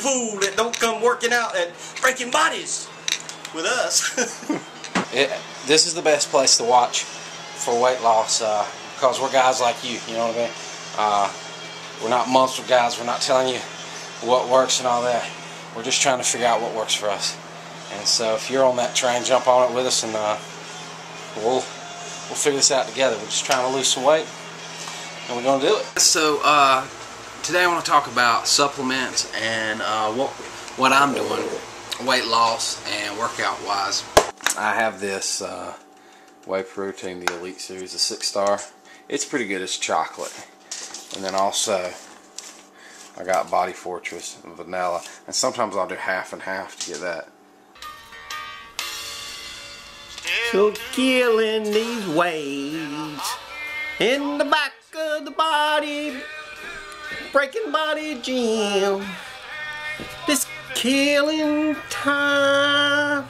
fool that don't come working out and breaking bodies with us. It, this is the best place to watch for weight loss uh, because we're guys like you. You know what I mean? Uh, we're not monster guys. We're not telling you what works and all that. We're just trying to figure out what works for us. And so if you're on that train, jump on it with us, and uh, we'll we'll figure this out together. We're just trying to lose some weight, and we're gonna do it. So uh, today I want to talk about supplements and uh, what what I'm doing, weight loss and workout wise. I have this uh, whey protein, the Elite Series, the six star. It's pretty good. It's chocolate, and then also I got Body Fortress vanilla, and sometimes I'll do half and half to get that. So killing these waves in the back of the body, breaking body gym. This killing time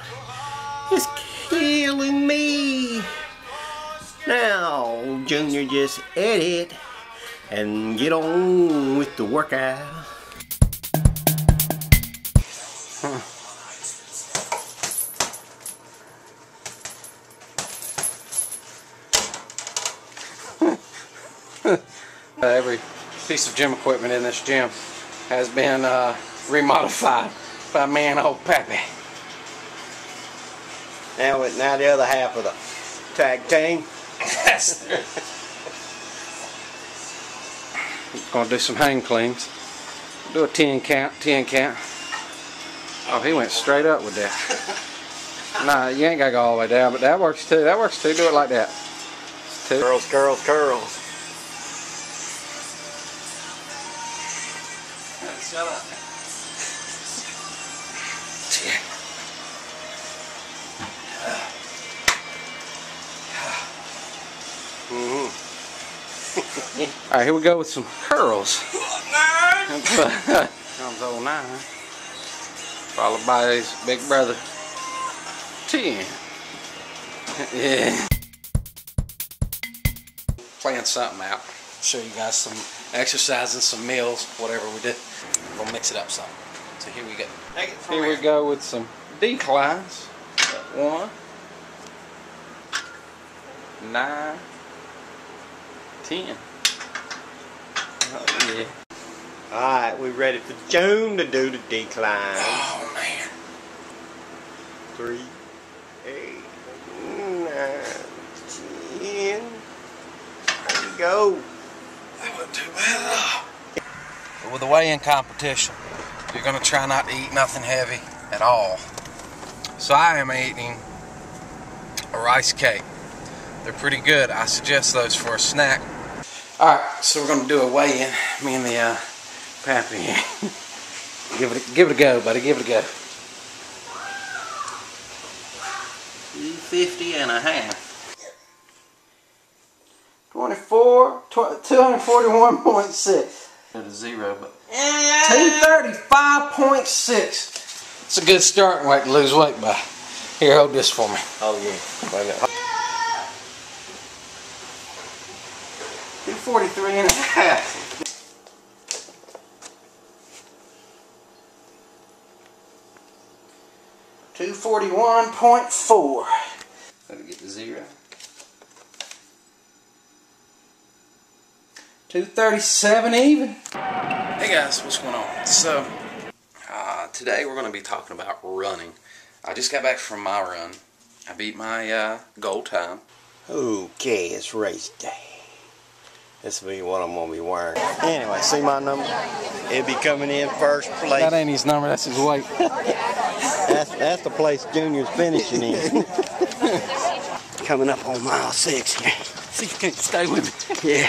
is killing me. Now, Junior, just edit and get on with the workout. Uh, every piece of gym equipment in this gym has been uh, remodified by man old Pappy. Now, now the other half of the tag team. Gonna do some hang cleans. Do a 10 count, 10 count. Oh, he went straight up with that. nah, you ain't gotta go all the way down, but that works too. That works too. Do it like that. Two. Curls, curls, curls. Shut up. Mm-hmm. All right, here we go with some curls. Nine. Comes old nine, followed by his big brother, ten. Yeah. Playing something out. Show you guys some exercises, some meals, whatever we do. We'll mix it up some. So here we go. Take it Here we go with some declines. One, nine, ten. Oh, yeah. Alright, we're ready for June to do the decline. Oh man. Three, eight, nine, ten. There you go. That wasn't too bad at all. With the weigh-in competition, you're gonna try not to eat nothing heavy at all. So I am eating a rice cake. They're pretty good. I suggest those for a snack. All right, so we're gonna do a weigh-in. Me and the uh, pappy. give it, a, give it a go, buddy. Give it a go. 250 and a half. 24, 241.6. Go to zero, but 235.6. It's a good starting weight to lose weight by. Here, hold this for me. Oh yeah. Wait a minute. 243 and a half. Two forty one point four. Let me get to zero. Two thirty seven even. Hey guys, what's going on? So uh, today we're going to be talking about running. I just got back from my run. I beat my uh, goal time. Okay, it's race day. This will be what I'm gonna be wearing. Anyway, see my number? It'll be coming in first place. That ain't his number. That's his weight. That's that's the place Junior's finishing in. Coming up on mile six here. See if you can't stay with me. Yeah.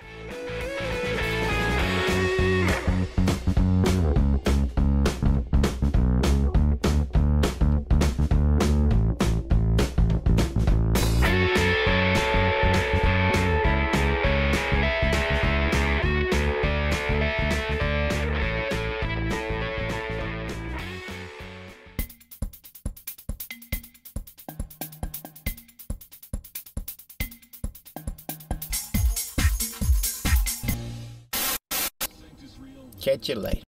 Catch you later.